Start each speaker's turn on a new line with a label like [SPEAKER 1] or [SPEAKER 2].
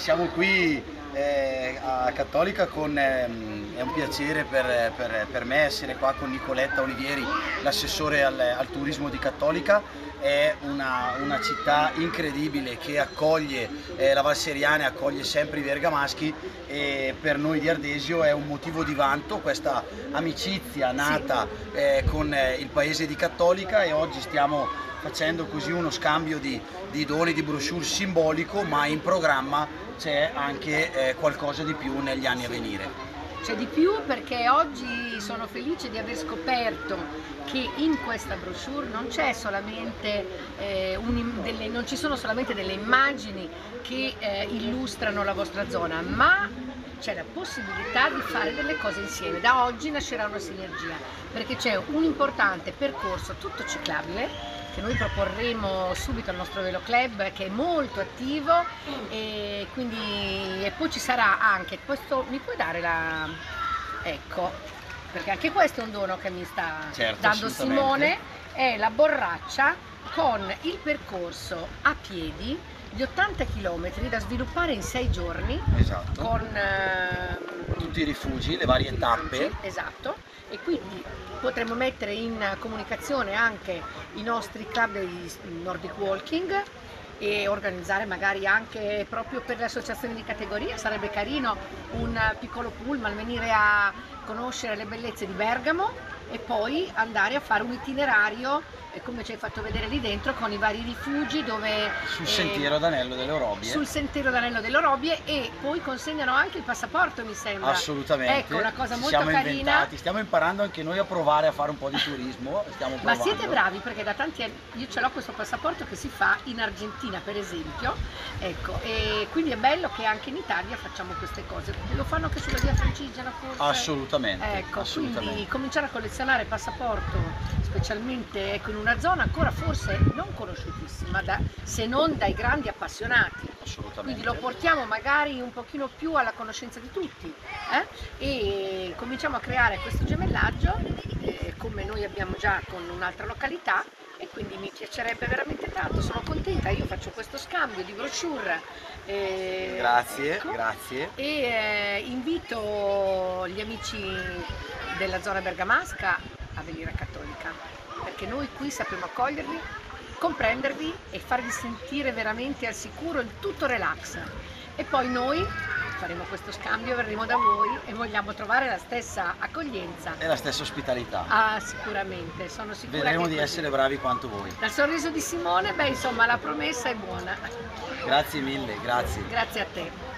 [SPEAKER 1] Siamo qui eh, a Cattolica con, ehm, è un piacere per, per, per, me essere qua con Nicoletta Olivieri, l'assessore al, al, turismo di Cattolica. È una, una città incredibile che accoglie eh, la Valseriana e accoglie sempre i bergamaschi e per noi di Ardesio è un motivo di vanto questa amicizia nata eh, con eh, il paese di Cattolica e oggi stiamo facendo così uno scambio di, di doni, di brochure simbolico, ma in programma c'è anche eh, qualcosa di più negli anni a venire.
[SPEAKER 2] C'è di più perché oggi sono felice di aver scoperto che in questa brochure non, eh, un, delle, non ci sono solamente delle immagini che eh, illustrano la vostra zona, ma c'è la possibilità di fare delle cose insieme. Da oggi nascerà una sinergia perché c'è un importante percorso tutto ciclabile che noi proporremo subito al nostro Velo Club che è molto attivo e, quindi, e poi ci sarà anche questo, mi puoi dare la... ecco, perché anche questo è un dono che mi sta certo, dando Simone, è la borraccia con il percorso a piedi di 80 km da sviluppare in 6 giorni
[SPEAKER 1] esatto.
[SPEAKER 2] con eh,
[SPEAKER 1] tutti i rifugi, le varie tappe.
[SPEAKER 2] Esatto, e quindi potremo mettere in comunicazione anche i nostri club di Nordic Walking e organizzare magari anche proprio per le associazioni di categoria, sarebbe carino un piccolo pullman, venire a conoscere le bellezze di Bergamo e poi andare a fare un itinerario come ci hai fatto vedere lì dentro con i vari rifugi dove
[SPEAKER 1] sul eh, sentiero d'anello delle Orobie.
[SPEAKER 2] sul sentiero d'anello delle Orobie e poi consegnano anche il passaporto mi sembra.
[SPEAKER 1] Assolutamente.
[SPEAKER 2] Ecco una cosa
[SPEAKER 1] ci
[SPEAKER 2] molto
[SPEAKER 1] siamo
[SPEAKER 2] carina.
[SPEAKER 1] inventati. stiamo imparando anche noi a provare a fare un po' di turismo
[SPEAKER 2] ma siete bravi perché da tanti anni io ce l'ho questo passaporto che si fa in Argentina per esempio. Ecco e quindi è bello che anche in Italia facciamo queste cose. Lo fanno anche sulla via Francigena forse?
[SPEAKER 1] Assolutamente
[SPEAKER 2] ecco
[SPEAKER 1] assolutamente.
[SPEAKER 2] quindi cominciare a collezionare passaporto specialmente ecco, in una zona ancora forse non conosciutissima, da, se non dai grandi appassionati. Quindi lo portiamo magari un pochino più alla conoscenza di tutti eh? e cominciamo a creare questo gemellaggio eh, come noi abbiamo già con un'altra località e quindi mi piacerebbe veramente tanto, sono contenta, io faccio questo scambio di brochure.
[SPEAKER 1] Eh, grazie, ecco, grazie.
[SPEAKER 2] E eh, invito gli amici della zona bergamasca a venire a Cattolica, perché noi qui sappiamo accogliervi, comprendervi e farvi sentire veramente al sicuro il tutto relax. E poi noi faremo questo scambio, verremo da voi e vogliamo trovare la stessa accoglienza.
[SPEAKER 1] E la stessa ospitalità.
[SPEAKER 2] Ah, sicuramente, sono sicura
[SPEAKER 1] Vedremo di
[SPEAKER 2] così.
[SPEAKER 1] essere bravi quanto voi.
[SPEAKER 2] Dal sorriso di Simone, beh insomma la promessa è buona.
[SPEAKER 1] Grazie mille, grazie.
[SPEAKER 2] Grazie a te.